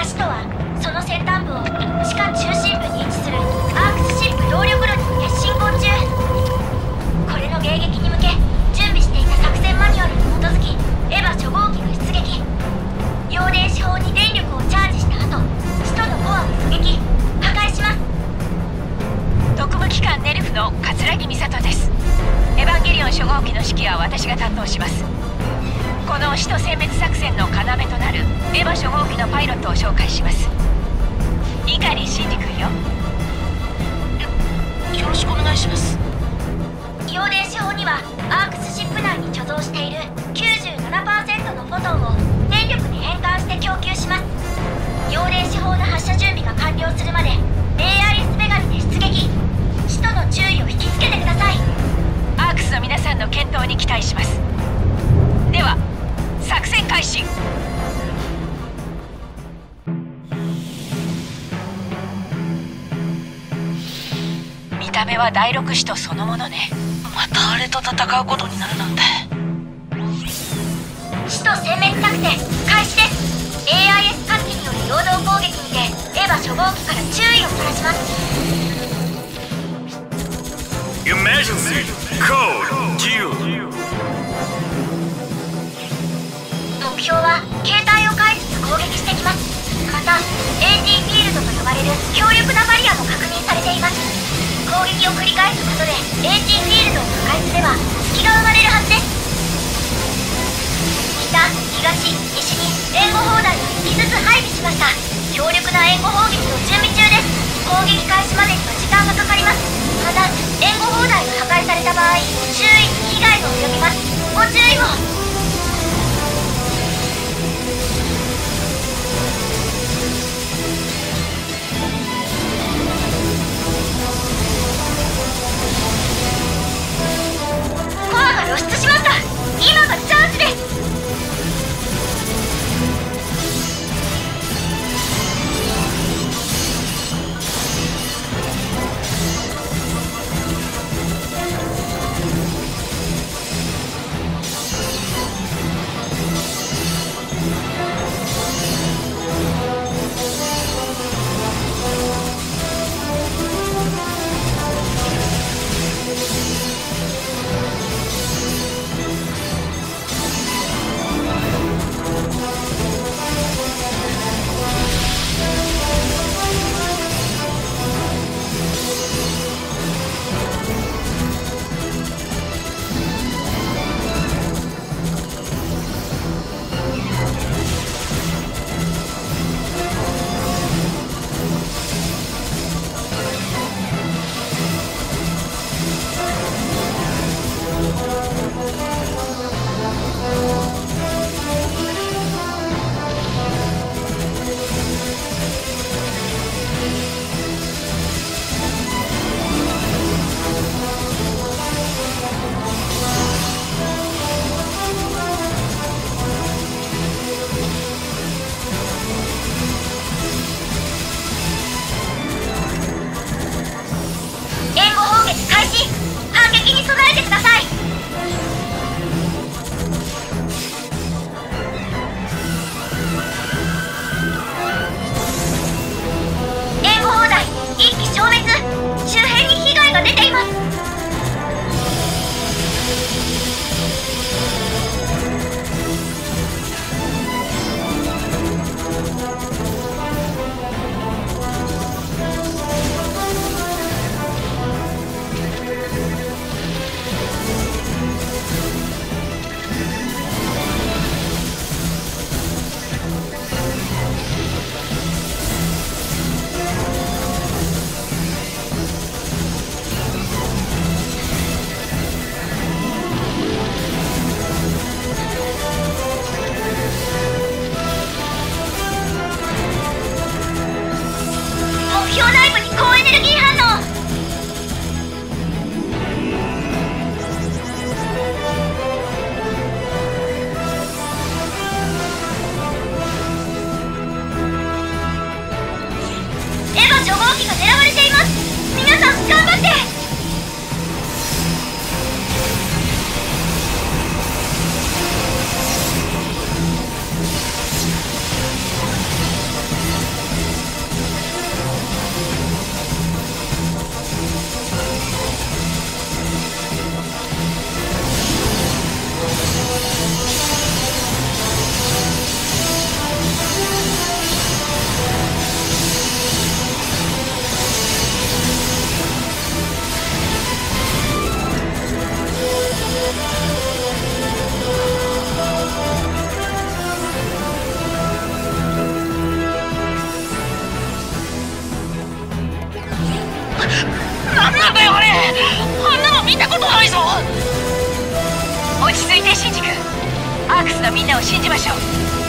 た使徒はその先端部を地下中心部に位置するアークスシップ動力炉に向け進行中これの迎撃に向け準備していた作戦マニュアルに基づきエヴァ初号機が出撃陽電子砲に電力をチャージした後使徒のコアを狙撃破壊します特務機関ネルフの桂木美里ですエヴァンゲリオン初号機の指揮は私が担当します。この使徒殲滅作戦の要となるエヴァ初号機のパイロットを紹介します。碇シンジ君よ。よろしくお願いします。陽電子砲にはアークスシップ内に貯蔵している97%のフォトンを電力に変換して供給します。陽電子砲の発射準備が完了するまで AIS メガネで出撃。使徒の注意を引きつけてください。アークスの皆さんの健闘に期待します。では見た目は第六使徒そのものね。またあれと戦うことになるなんて。使徒殲滅作戦開始です。AIS による陽動攻撃にてエヴァ初号機から注意をそらします。Emergency Code 目標は携帯を介して攻撃してきます。また AT フィールドと呼ばれる強力な撃を繰り返すことで AT フィールドを破壊すれば隙が生まれるはずです。北東西に援護砲台を1機ずつ配備しました。強力な援護砲撃の準備中です。攻撃開始までには時間がかかります。また援護砲台が破壊された場合周囲に被害が及びます。ご注意を。ぞ落ち着いてシンジ君。アークスのみんなを信じましょう。